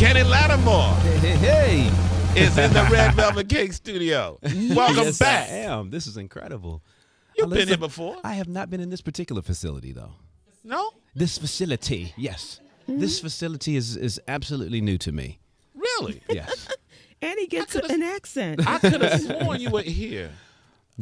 Kenny Lattimore Hey, hey. is in the Red Velvet Cake studio. Welcome yes, back. I am. This is incredible. You've Now, been here before. I have not been in this particular facility though. No? This facility, yes. Hmm? This facility is is absolutely new to me. Really? Yes. And he gets an accent. I could have sworn you were here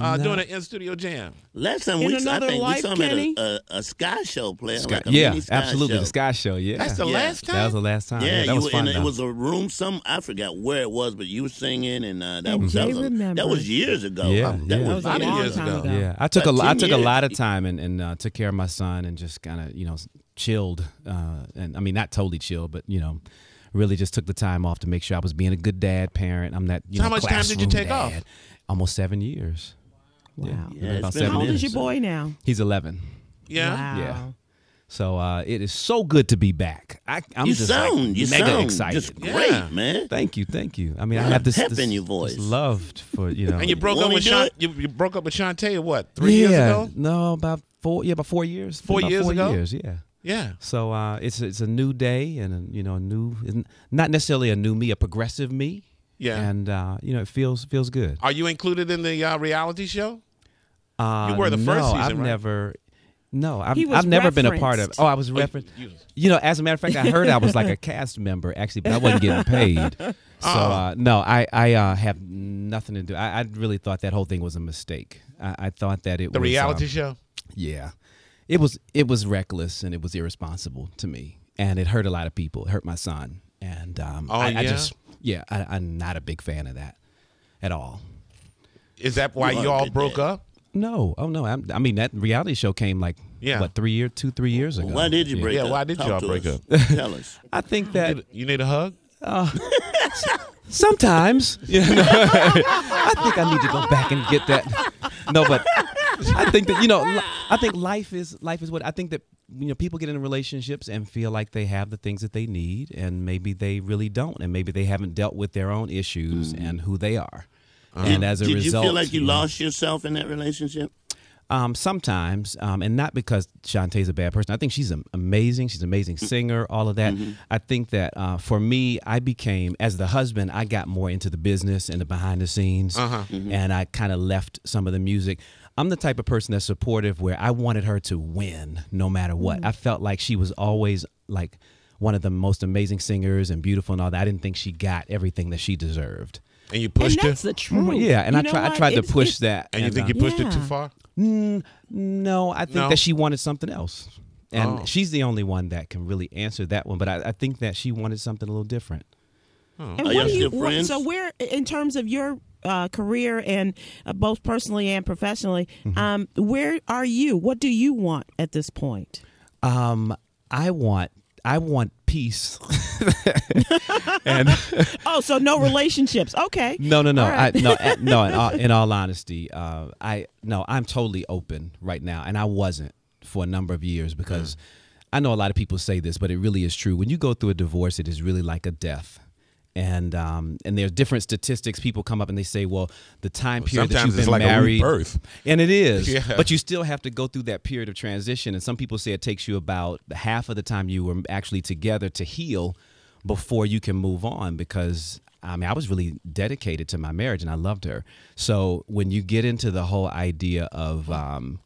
uh, No. doing an in studio jam. Last time In we, I another think life, we saw him at Kenny? a, a, a Sky Show player. Sky- like a yeah, mini Sky absolutely. Show. The Sky Show. Yeah. That's the Yeah. last time? That was the last time. Yeah, Yeah, that you was were fun. in. It was a room. Some I forgot where it was, but you were singing, and uh, that And was that Jay was, a- that was years ago. Yeah, that yeah. that was, was a lot of long years time ago. ago. Yeah, I took a About I 10 took a lot of time and, and uh, took care of my son and just kind of you know chilled uh, and I mean not totally chilled but you know really just took the time off to make sure I was being a good dad parent. I'm that you So know how much time did you classroom take off? Almost seven years. Wow. Yeah, it's about seven How old is your boy now? He's eleven. Yeah. Wow. Yeah. So uh, it is so good to be back. I, I'm you just sound, like, you mega sound excited. just great, Yeah. man. Thank you, thank you. I mean, I have of this, pep this, in your this voice. loved for you know. And you broke up with to Sean. You, you broke up with Chante what? Three yeah, years ago? No, about four. Yeah, about four years. Four About years four ago? Years, yeah. Yeah. So uh, it's it's a new day and a, you know a new not necessarily a new me, a progressive me. Yeah. And uh, you know it feels feels good. Are you included in the uh, reality show? Uh, were the no, first season, I've right? never. No, I've, He was I've never been a part of. Oh, I was Oh, referenced. you- You know, as a matter of fact, I heard I was like a cast member actually, but I wasn't getting paid. So Oh. uh, no, I I uh, have nothing to do. I, I really thought that whole thing was a mistake. I, I thought that it The was reality um, show? Yeah, it was it was reckless and it was irresponsible to me, and it hurt a lot of people. It hurt my son, and um, Oh, I, I just yeah, I, I'm not a big fan of that at all. Is that why you, you all broke dad. up? No, oh no, I'm, I mean that reality show came like Yeah. what three year, two three years ago. Why did you Yeah. break Yeah, up? why did Talk y'all break us. up? Tell us. I think that You need a hug? Uh, sometimes, you know, I think I need to go back and get that. No, but I think that you know, I think life is life is what I think that you know people get in relationships and feel like they have the things that they need, and maybe they really don't, and maybe they haven't dealt with their own issues mm. and who they are, and as a did result, you feel like you know, lost yourself in that relationship? Um, sometimes, um, and not because Chante's a bad person. I think she's am- amazing. She's an amazing singer. All of that. I think that uh, for me, I became as the husband. I got more into the business and the behind the scenes, and I kind of left some of the music. I'm the type of person that's supportive, where I wanted her to win no matter what. I felt like she was always like one of the most amazing singers and beautiful and all that. I didn't think she got everything that she deserved. And you And pushed her? that's the truth. Yeah, and You I know try, I what? tried to push it's- that. And you think uh, you pushed it too far? Mm, no, I think No? that she wanted something else. And Oh. she's the only one that can really answer that one. But I, I think that she wanted something a little different. And Are what do you still what- friends? so where in terms of your uh, career and uh, both personally and professionally, Mm-hmm. um, where are you? What do you want at this point? Um, I want I want peace. and Oh, so no relationships. Okay. no, no, no, All right. I, no, no. In all, in all honesty, uh, I no, I'm totally open right now, and I wasn't for a number of years because I know a lot of people say this, but it really is true. When you go through a divorce, it is really like a death. And um, and there's different statistics. People come up and they say, well, the time period that sometimes you've it's been like a married, and it is. Yeah. But you still have to go through that period of transition. And some people say it takes you about half of the time you were actually together to heal before you can move on because I mean, I was really dedicated to my marriage and I loved her. So when you get into the whole idea of, um,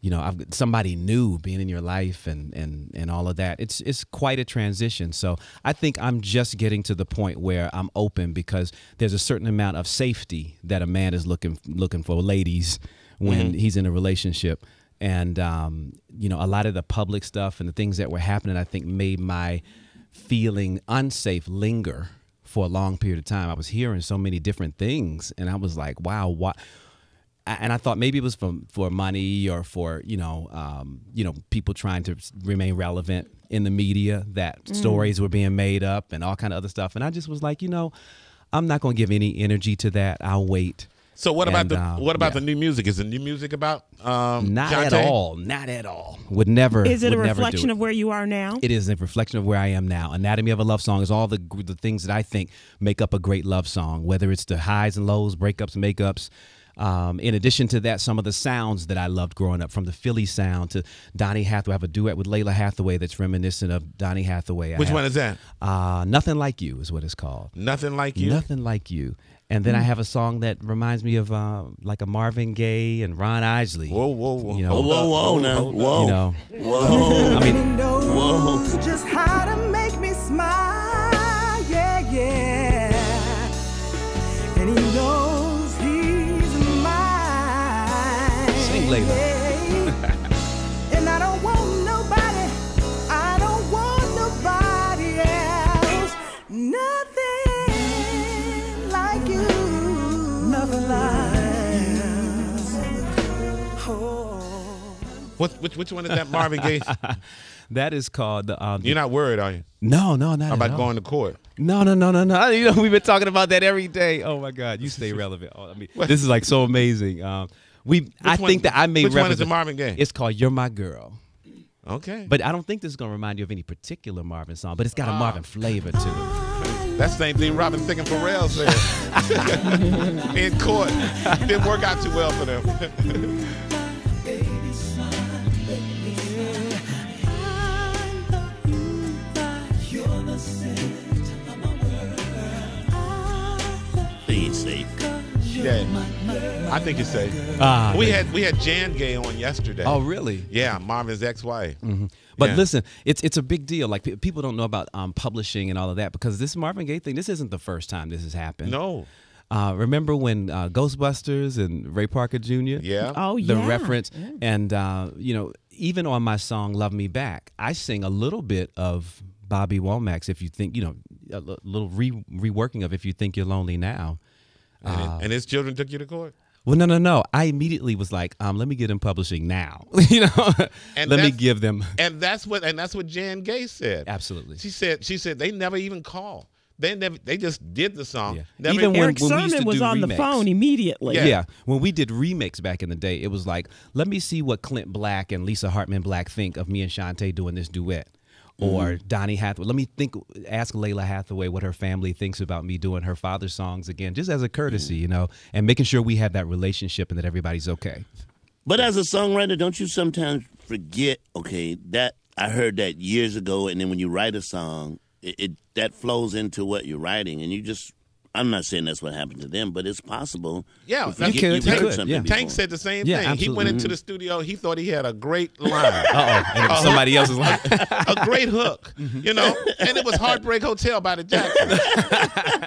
you know, I've, somebody new being in your life and, and, and all of that, it's, it's quite a transition. So I think I'm just getting to the point where I'm open because there's a certain amount of safety that a man is looking, looking for ladies when he's in a relationship. And, um, you know, a lot of the public stuff and the things that were happening, I think made my feeling unsafe linger for a long period of time. I was hearing so many different things, and I was like, "Wow, what?" And I thought maybe it was for for money or for you know, um, you know, people trying to remain relevant in the media. That stories were being made up and all kind of other stuff. And I just was like, you know, I'm not going to give any energy to that. I'll wait. So what about And, the uh, what about yeah. the new music? Is the new music about um Not at all. Not at all. Would never. Is it a would never do reflection it. of where you are now? It is a reflection of where I am now. Anatomy of a Love Song is all the the things that I think make up a great love song. Whether it's the highs and lows, breakups, makeups, Um, in addition to that, some of the sounds that I loved growing up, from the Philly sound to Donny Hathaway. I have a duet with Lalah Hathaway that's reminiscent of Donny Hathaway. Which have- one is that? Uh, Nothing Like You is what it's called. Nothing like you. Nothing Like You. And then I have a song that reminds me of uh, like a Marvin Gaye and Ron Isley. Whoa, whoa, whoa. You know, Whoa, whoa, whoa, Hold now. up. Whoa. You know, Whoa. I mean, Whoa. Mine. Sing, Lalah. and I don't want nobody, I don't want nobody else. Nothing like you. Nothing like you. Oh. What, which, which one is that Marvin Gaye? that is called. Um, You're not worried, are you? no, no, not at About all. going to court? No, no, no, no, no. You know, we've been talking about that every day. Oh my God, you stay relevant. Oh, I mean, this is like so amazing. Um, we, I one- think that I made which one is reference the to- Marvin Gaye? It's called "You're My Girl," Okay. but I don't think this is gonna remind you of any particular Marvin song. But it's got a Ah. Marvin flavor to it. That's the same thing Robin Thicke and Pharrell said. In court. Didn't work out too well for them. He's safe. Yeah. I think it's safe. Ah, We had we had Jan Gaye on yesterday. oh really? Yeah, Marvin's ex-wife. But Yeah. listen, it's it's a big deal. Like pe- people don't know about um, publishing and all of that because this Marvin Gaye thing. This isn't the first time this has happened. No. Uh, remember when uh, Ghostbusters and Ray Parker Jr. Yeah. Oh yeah. the reference Yeah. and uh, you know even on my song love me back i sing a little bit of bobby womack's if you think you know a little re- reworking of if you think you're lonely now And, it- and his children took you to court. well no no no i immediately was like um, let me get in publishing now you know And let me give them And that's what and that's what Jan Gaye said. absolutely She said she said they never even call. They never they just did the song. Yeah. Never Even when- Eric we used Sermon to was do on the phone immediately. Yeah. Yeah. when we did remix back in the day, it was like, let me see what Clint Black and Lisa Hartman Black think of me and Chante doing this duet. Mm-hmm. Or Donny Hathaway. Let me think. Ask Lalah Hathaway what her family thinks about me doing her father's songs again, just as a courtesy, mm. you know, and making sure we have that relationship and that everybody's okay. But as a songwriter, don't you sometimes forget? Okay, that I heard that years ago, and then when you write a song, it, it that flows into what you're writing, and you just. I'm not saying that's what happened to them, but it's possible. Yeah, you, You you've could, heard something yeah. Tank said the same Yeah, thing. He went into the studio. He thought he had a great line, Uh oh, and it was somebody else's line. a great hook, you know. And it was Heartbreak Hotel by the Jacksons,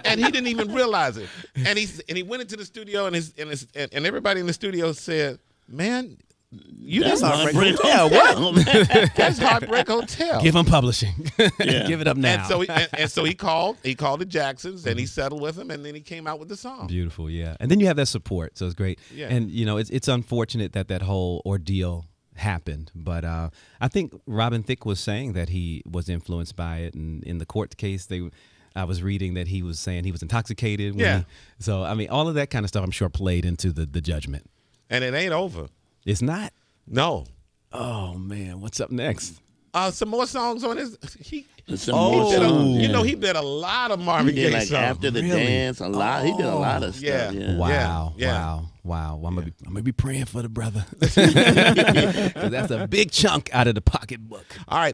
and he didn't even realize it. And he and he went into the studio, and his and his and, and everybody in the studio said, "Man, you That's didn't Heartbreak Yeah, Hotel. what? That's Heartbreak Hotel." Give him publishing. Yeah. Give it up now. And so, he, and, and so he called. He called the Jacksons, and he settled with them, and then he came out with the song. Beautiful, yeah. And then you have that support, so it's great. Yeah. And you know, it's it's unfortunate that that whole ordeal happened, but uh, I think Robin Thicke was saying that he was influenced by it, and in the court case, they. I was reading that he was saying he was intoxicated. When Yeah. he- so I mean, all of that kind of stuff, I'm sure, played into the the judgment. And it ain't over. It's not. No. Oh man, what's up next? Uh, some more songs on his. He, Some he more did a- you know, he did a lot of He Marvin did Gaye like songs. after the Really? dance, a lot. He did a lot of stuff. Yeah. Yeah. Wow, yeah. wow, wow. Well, I'm, gonna be, I'm gonna be praying for the brother. 'Cause that's a big chunk out of the pocketbook. All right.